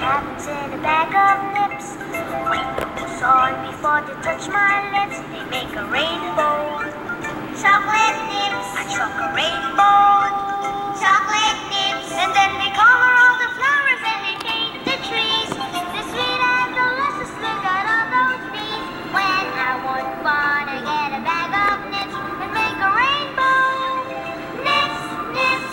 cat in a bag of nips. Wait on before they touch my lips. They make a rainbow. Chocolate nips. I chalk a rainbow. Chocolate nips. And then they color all the flowers and they paint the trees. The sweet and delicious look got all those bees. When I want fun, I get a bag of nips and make a rainbow. Nips, nips.